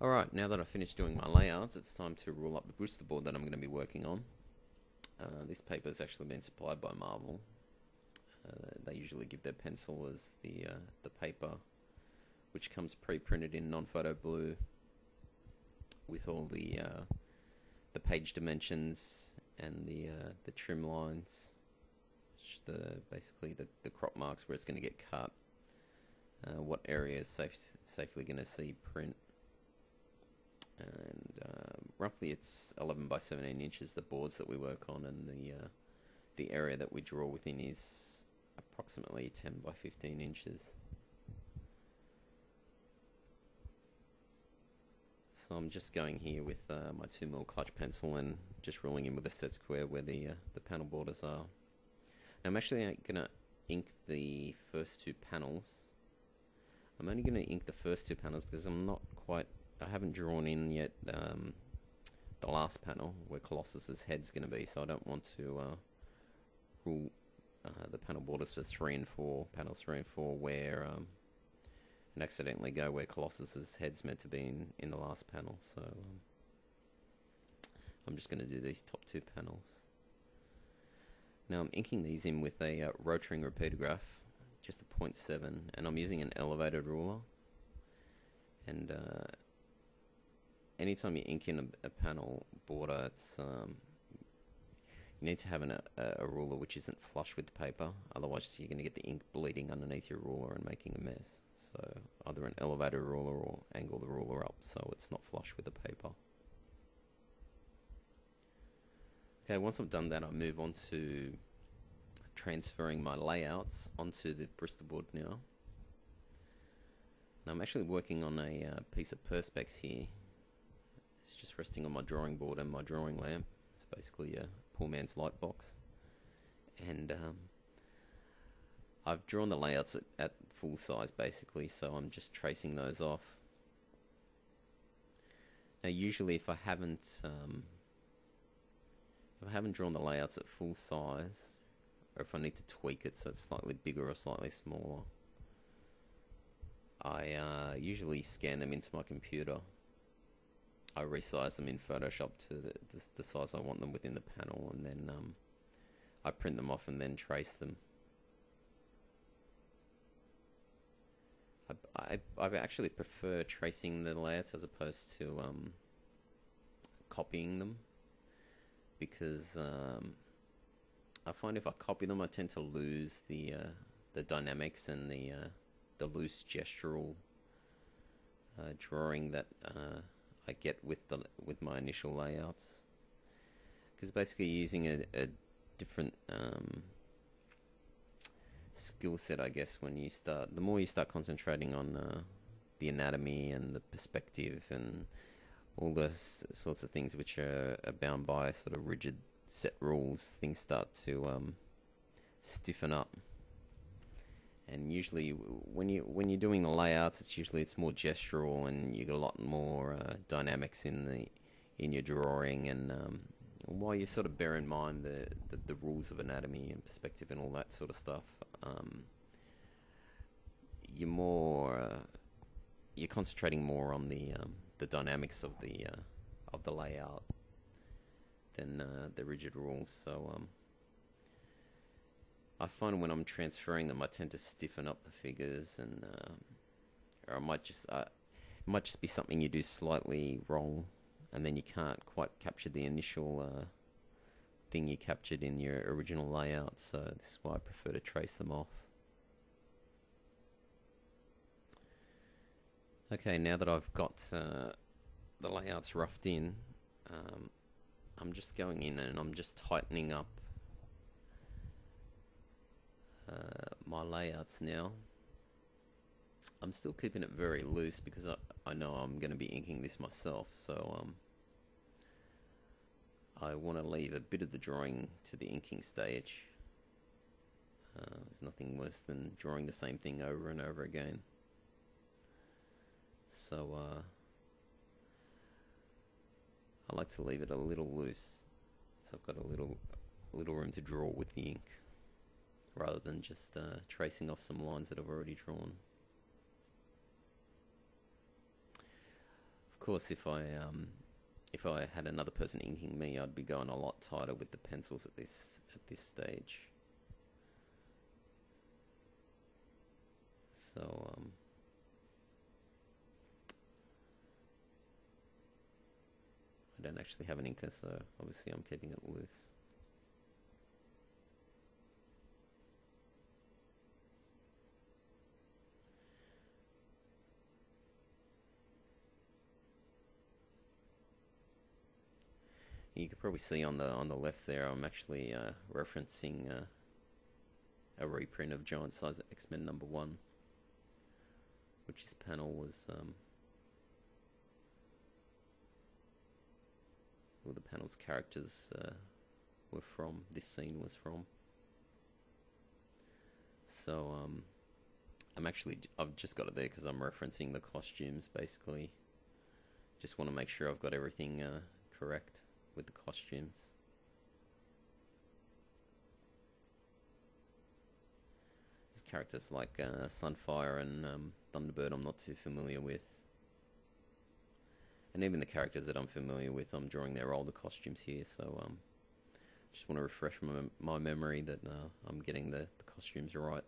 Alright, now that I've finished doing my layouts, it's time to rule up the Bristol board that I'm going to be working on. Uh, this paper has actually been supplied by Marvel. Uh, they usually give their pencil as the uh, the paper, which comes pre-printed in non-photo blue, with all the uh, the page dimensions and the uh, the trim lines, the basically the, the crop marks where it's going to get cut, uh, what area is safe, safely going to see print and uh, roughly it's 11 by 17 inches the boards that we work on and the uh, the area that we draw within is approximately 10 by 15 inches. So I'm just going here with uh, my 2 mil clutch pencil and just ruling in with a set square where the uh, the panel borders are. Now I'm actually going to ink the first two panels. I'm only going to ink the first two panels because I'm not quite I haven't drawn in yet um, the last panel where Colossus's head's going to be, so I don't want to uh, rule uh, the panel borders for 3 and 4, panels 3 and 4, where um, and accidentally go where Colossus's head's meant to be in, in the last panel, so um, I'm just going to do these top two panels. Now I'm inking these in with a uh, Rotring Rapidograph, just a 0.7, and I'm using an elevated ruler, and uh, anytime you ink in a, a panel border, it's um, you need to have an, a, a, ruler which isn't flush with the paper. Otherwise, you're going to get the ink bleeding underneath your ruler and making a mess. So either an elevator ruler or angle the ruler up so it's not flush with the paper. Okay, once I've done that, I move on to transferring my layouts onto the Bristol board now. And I'm actually working on a uh, piece of Perspex here it's just resting on my drawing board and my drawing lamp. It's basically a poor man's light box. And um, I've drawn the layouts at, at full size basically, so I'm just tracing those off. Now usually if I haven't um, if I haven't drawn the layouts at full size, or if I need to tweak it so it's slightly bigger or slightly smaller, I uh, usually scan them into my computer I resize them in Photoshop to the, the, the, size I want them within the panel and then um, I print them off and then trace them. I, I, I actually prefer tracing the layouts as opposed to um, copying them because um, I find if I copy them I tend to lose the uh, the dynamics and the uh, the loose gestural uh, drawing that uh, I get with the with my initial layouts. Because basically using a, a different um, skill set I guess when you start the more you start concentrating on uh, the anatomy and the perspective and all those sorts of things which are, are bound by sort of rigid set rules things start to um, stiffen up. And usually when you when you're doing the layouts, it's usually it's more gestural and you get a lot more dynamics in the in your drawing, and um, while you sort of bear in mind the, the, the rules of anatomy and perspective and all that sort of stuff, um, you're more uh, you're concentrating more on the um, the dynamics of the uh, of the layout than uh, the rigid rules. So um, I find when I'm transferring them, I tend to stiffen up the figures, and um, or I might just uh, it might just be something you do slightly wrong, and then you can't quite capture the initial uh, thing you captured in your original layout. So this is why I prefer to trace them off. Okay, now that I've got uh, the layouts roughed in, um, I'm just going in and I'm just tightening up uh, my layouts now. I'm still keeping it very loose because I, I know I'm going to be inking this myself, so um, I want to leave a bit of the drawing to the inking stage. Uh, there's nothing worse than drawing the same thing over and over again. So uh, I like to leave it a little loose, so I've got a little, little room to draw with the ink rather than just uh, tracing off some lines that I've already drawn. Course, if I um, if I had another person inking me, I'd be going a lot tighter with the pencils at this at this stage. So um, I don't actually have an inker, so obviously I'm keeping it loose. Probably see on the on the left there, I'm actually uh, referencing uh, a reprint of Giant Size X Men number one, which this panel was. Um, the panel's characters uh, were from. This scene was from. So um, I'm actually I've just got it there because I'm referencing the costumes basically. Just want to make sure I've got everything uh, correct with the costumes. There's characters like uh, Sunfire and um, Thunderbird I'm not too familiar with. And even the characters that I'm familiar with, I'm drawing their older costumes here, so um, just want to refresh my, my memory that uh, I'm getting the, the costumes right.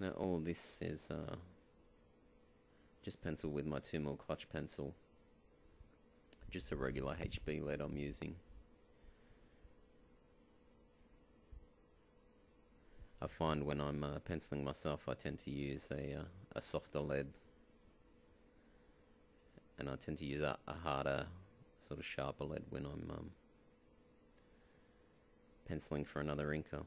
Now all this is uh, just pencil with my 2mm clutch pencil. Just a regular HB lead I'm using. I find when I'm uh, penciling myself I tend to use a, uh, a softer lead and I tend to use a, a harder sort of sharper lead when I'm um, penciling for another inker.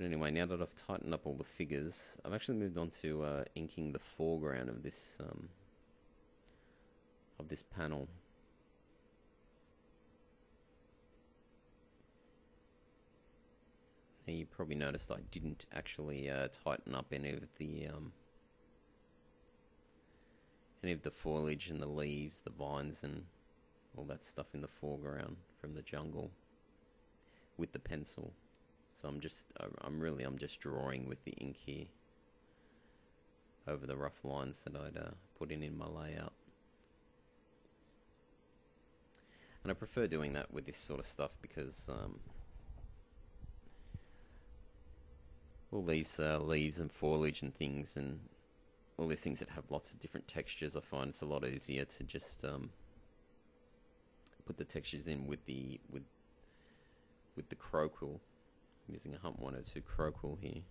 But anyway, now that I've tightened up all the figures, I've actually moved on to uh, inking the foreground of this um, of this panel. Now you probably noticed I didn't actually uh, tighten up any of the um, any of the foliage and the leaves, the vines, and all that stuff in the foreground from the jungle with the pencil. So I'm just, I'm really, I'm just drawing with the ink here over the rough lines that I'd uh, put in in my layout. And I prefer doing that with this sort of stuff because um, all these uh, leaves and foliage and things and all these things that have lots of different textures, I find it's a lot easier to just um, put the textures in with the with with the crow quill I'm using a Hunt 102 crow quill here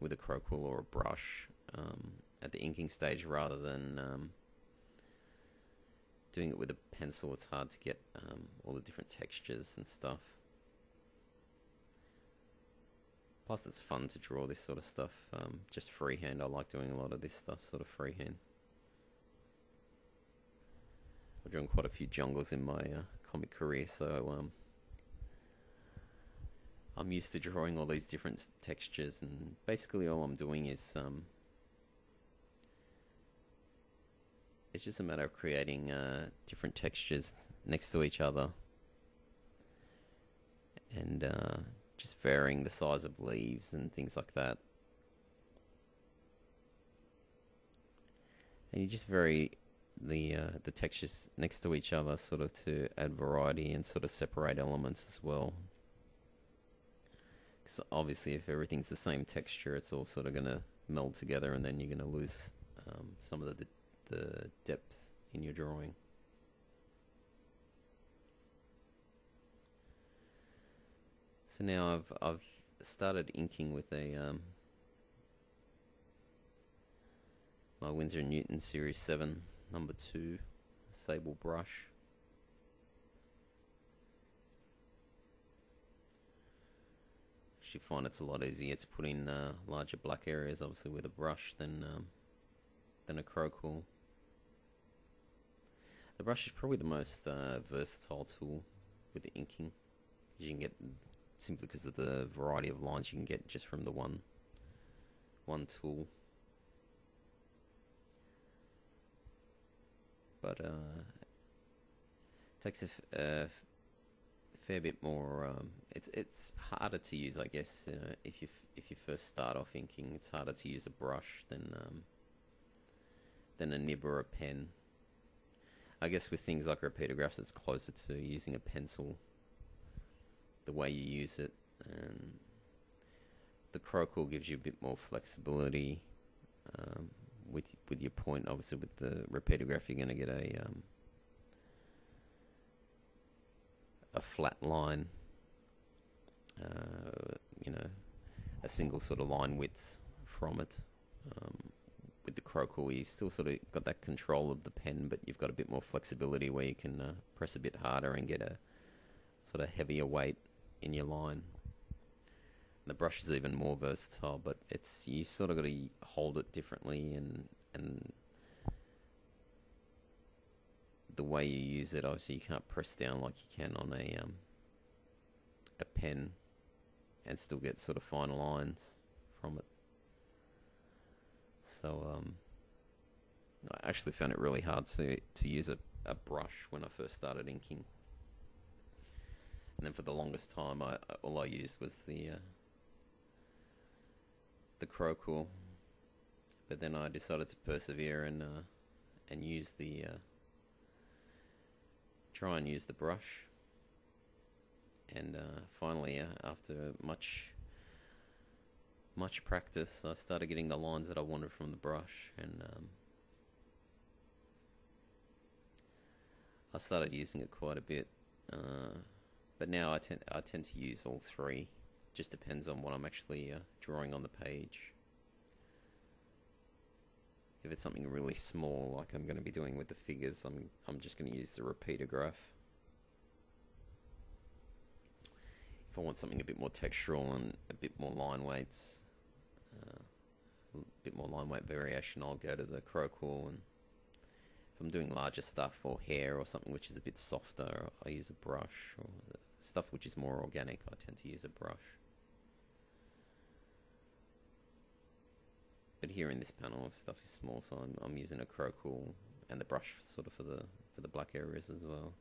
with a crow quill or a brush um, at the inking stage rather than um, doing it with a pencil. It's hard to get um, all the different textures and stuff. Plus, it's fun to draw this sort of stuff um, just freehand. I like doing a lot of this stuff sort of freehand. I've drawn quite a few jungles in my uh, comic career, so um, I'm used to drawing all these different textures and basically all I'm doing is um, it's just a matter of creating uh, different textures next to each other. And uh, just varying the size of leaves and things like that. And you just vary the uh, the textures next to each other sort of to add variety and sort of separate elements as well because obviously, if everything's the same texture, it's all sort of going to meld together, and then you're going to lose um, some of the the depth in your drawing. So now I've I've started inking with a um, my Winsor Newton Series Seven number two sable brush. you find it's a lot easier to put in uh, larger black areas, obviously, with a brush than um, than a crow quill. The brush is probably the most uh, versatile tool with the inking. You can get simply because of the variety of lines you can get just from the one one tool. But uh, takes a fair bit more. Um, it's it's harder to use, I guess, uh, if you if you first start off inking. It's harder to use a brush than um, than a nib or a pen. I guess with things like Rapidographs, it's closer to using a pencil. The way you use it, and the Crowquill gives you a bit more flexibility um, with with your point. Obviously, with the Rapidograph, you're going to get a um, a flat line. Uh, you know, a single sort of line width from it. Um, with the Crowquill, you still sort of got that control of the pen, but you've got a bit more flexibility where you can uh, press a bit harder and get a sort of heavier weight in your line. The brush is even more versatile, but it's you sort of got to hold it differently and and the way you use it. Obviously, you can't press down like you can on a um, a pen and still get sort of fine lines from it. So um, I actually found it really hard to to use a, a brush when I first started inking. And then for the longest time, I all I used was the uh, the Crowquill, but then I decided to persevere and uh, and use the uh, try and use the brush. And uh, finally, uh, after much much practice, I started getting the lines that I wanted from the brush, and um, I started using it quite a bit. Uh, but now I tend I tend to use all three just depends on what I'm actually uh, drawing on the page. If it's something really small, like I'm going to be doing with the figures, I'm I'm just going to use the Rapidograph. If I want something a bit more textural and a bit more line weights, uh, a bit more line weight variation, I'll go to the Crowquill. And if I'm doing larger stuff or hair or something which is a bit softer, I use a brush. Or stuff which is more organic, I tend to use a brush. But here in this panel, stuff is small, so I'm, I'm using a Crowquill and the brush sort of for the for the black areas as well.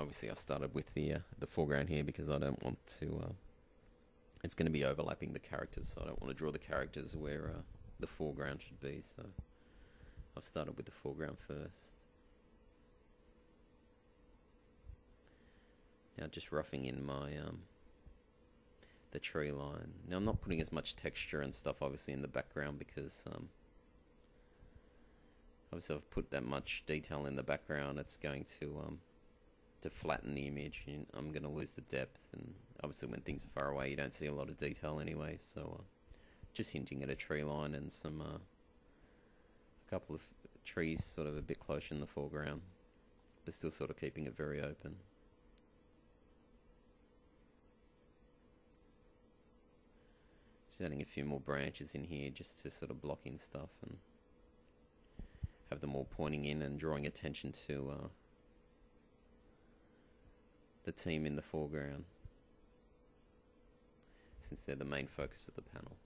Obviously, I started with the uh, the foreground here because I don't want to. Uh, it's going to be overlapping the characters, so I don't want to draw the characters where uh, the foreground should be. So I've started with the foreground first. Now just roughing in my um, the tree line. Now I'm not putting as much texture and stuff obviously in the background because um, obviously I've put that much detail in the background. It's going to um, to flatten the image. And I'm going to lose the depth, and obviously when things are far away, you don't see a lot of detail anyway. So. Uh, just hinting at a tree line and some uh, a couple of trees sort of a bit closer in the foreground, but still sort of keeping it very open. Just adding a few more branches in here just to sort of block in stuff and have them all pointing in and drawing attention to uh, the team in the foreground since they're the main focus of the panel.